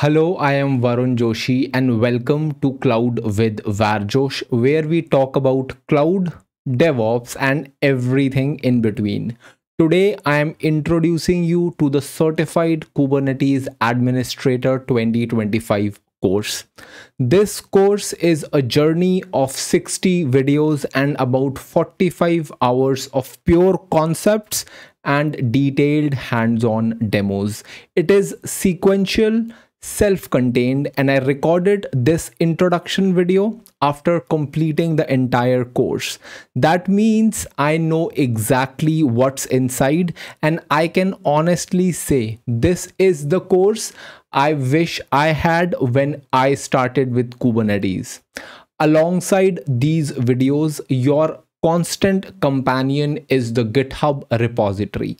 Hello, I am Varun Joshi and welcome to Cloud with VarJosh, where we talk about cloud, DevOps, and everything in between. Today, I am introducing you to the Certified Kubernetes Administrator 2025 course. This course is a journey of 60 videos and about 45 hours of pure concepts and detailed hands-on demos. It is sequential, self-contained and I recorded this introduction video after completing the entire course. That means I know exactly what's inside and I can honestly say this is the course I wish I had when I started with Kubernetes. Alongside these videos, your constant companion is the GitHub repository.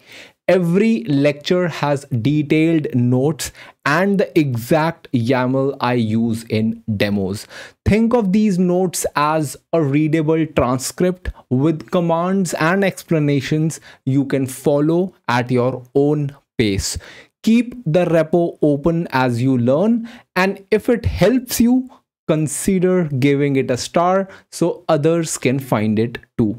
Every lecture has detailed notes and the exact YAML I use in demos. Think of these notes as a readable transcript with commands and explanations you can follow at your own pace. Keep the repo open as you learn and if it helps you, consider giving it a star so others can find it too.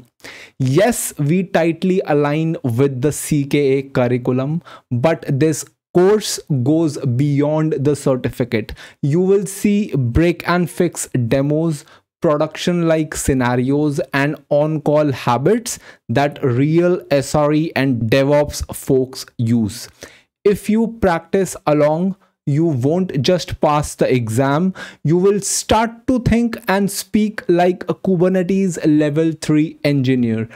Yes, we tightly align with the CKA curriculum, but this course goes beyond the certificate. You will see break and fix demos, production like scenarios and on call habits that real SRE and DevOps folks use. If you practice along, you won't just pass the exam, you will start to think and speak like a Kubernetes level 3 engineer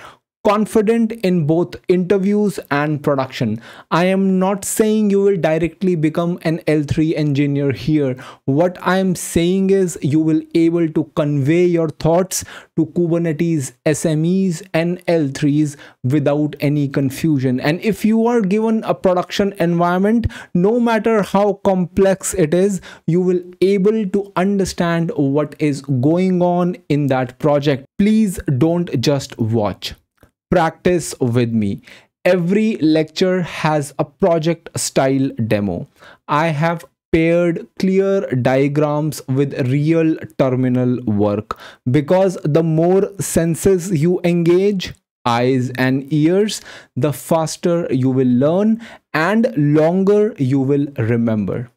confident in both interviews and production. I am not saying you will directly become an L3 engineer here. What I am saying is you will able to convey your thoughts to Kubernetes SMEs and L3s without any confusion. And if you are given a production environment, no matter how complex it is, you will able to understand what is going on in that project. Please don't just watch practice with me. Every lecture has a project style demo. I have paired clear diagrams with real terminal work because the more senses you engage, eyes and ears, the faster you will learn and longer you will remember.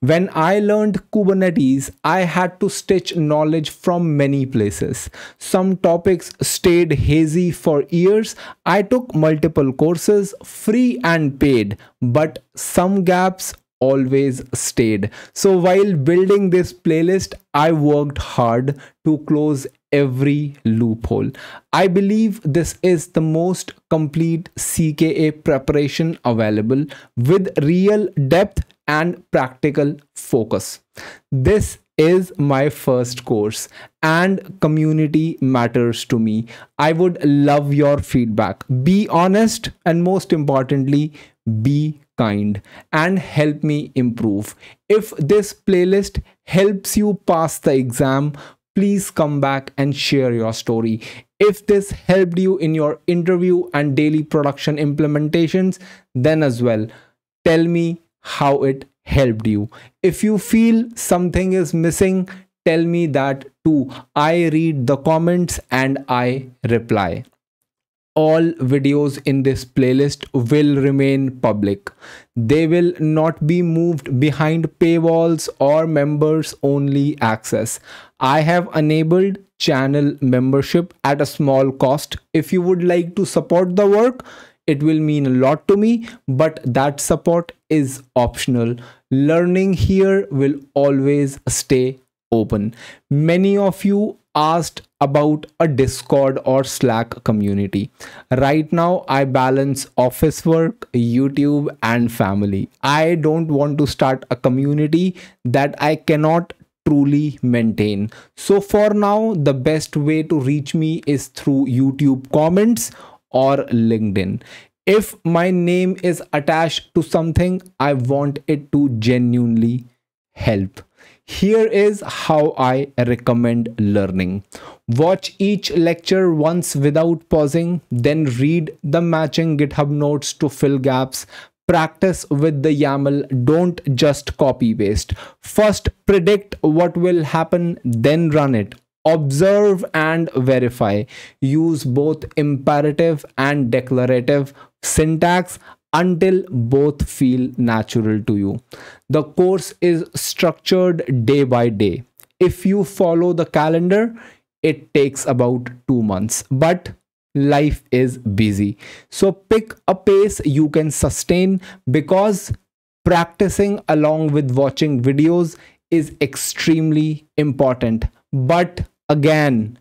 When I learned Kubernetes, I had to stitch knowledge from many places. Some topics stayed hazy for years. I took multiple courses, free and paid, but some gaps always stayed. So while building this playlist, I worked hard to close every loophole. I believe this is the most complete CKA preparation available with real depth and practical focus. This is my first course and community matters to me. I would love your feedback. Be honest and most importantly, be kind and help me improve. If this playlist helps you pass the exam, please come back and share your story. If this helped you in your interview and daily production implementations, then as well, tell me how it helped you. If you feel something is missing, tell me that too. I read the comments and I reply. All videos in this playlist will remain public. They will not be moved behind paywalls or members only access. I have enabled channel membership at a small cost. If you would like to support the work, it will mean a lot to me but that support is optional. Learning here will always stay open. Many of you asked about a discord or slack community. Right now i balance office work youtube and family. I don't want to start a community that i cannot truly maintain. So for now, the best way to reach me is through YouTube comments or LinkedIn. If my name is attached to something, I want it to genuinely help. Here is how I recommend learning. Watch each lecture once without pausing, then read the matching GitHub notes to fill gaps. practice with the YAML. Don't just copy paste. First, predict what will happen, then run it. Observe and verify. Use both imperative and declarative syntax until both feel natural to you. The course is structured day by day. If you follow the calendar, it takes about two months, but life is busy. So pick a pace you can sustain because practicing along with watching videos is extremely important. But again,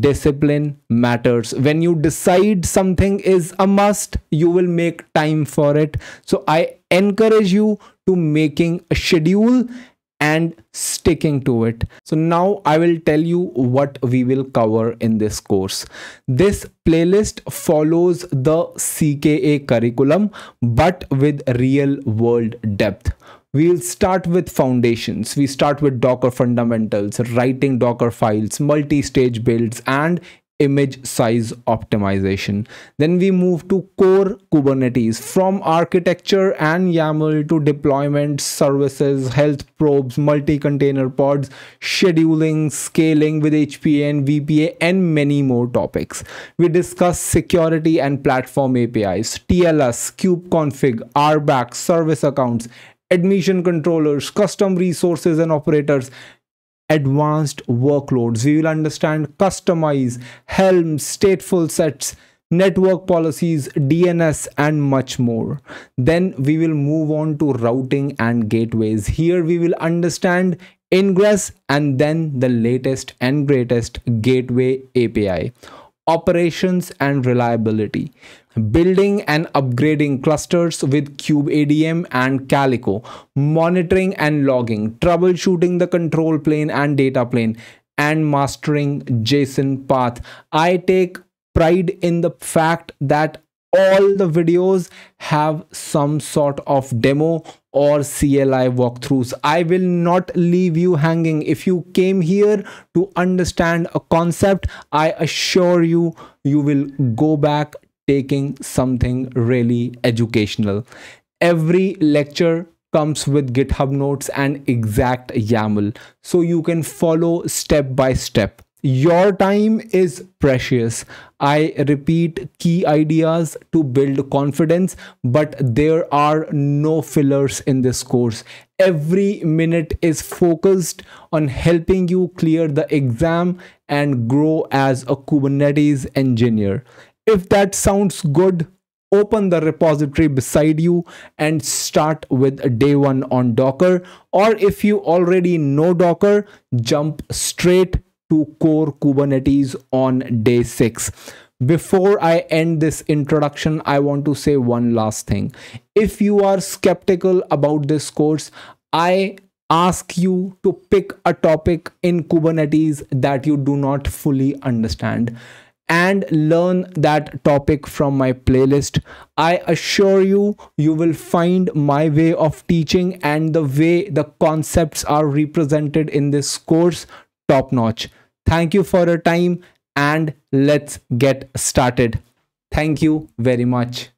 discipline matters when you decide something is a must you will make time for it so i encourage you to making a schedule and sticking to it. So now I will tell you what we will cover in this course. This playlist follows the CKA curriculum but with real world depth. We'll start with foundations. We start with Docker fundamentals, writing Docker files, multi-stage builds, and image size optimization. Then we move to core Kubernetes from architecture and YAML to deployment services, health probes, multi-container pods, scheduling, scaling with HPA and VPA, and many more topics. We discuss security and platform APIs, TLS, kubeconfig, RBAC, service accounts, admission controllers, custom resources and operators, advanced workloads. We will understand Kustomize, Helm, stateful sets, network policies, DNS, and much more. Then we will move on to routing and gateways. Here we will understand ingress and then the latest and greatest gateway API operations and reliability, building and upgrading clusters with kubeadm and Calico, monitoring and logging, troubleshooting the control plane and data plane, and mastering JSON path. I take pride in the fact that all the videos have some sort of demo or CLI walkthroughs. I will not leave you hanging. If you came here to understand a concept, I assure you, you will go back taking something really educational. Every lecture comes with GitHub notes and exact YAML so you can follow step by step your time is precious. I repeat key ideas to build confidence, but there are no fillers in this course. Every minute is focused on helping you clear the exam and grow as a Kubernetes engineer. If that sounds good, open the repository beside you and start with day one on Docker. Or if you already know Docker, jump straight to core Kubernetes on day six. Before I end this introduction, I want to say one last thing. If you are skeptical about this course, I ask you to pick a topic in Kubernetes that you do not fully understand and learn that topic from my playlist. I assure you, you will find my way of teaching and the way the concepts are represented in this course top notch. Thank you for your time and let's get started. Thank you very much.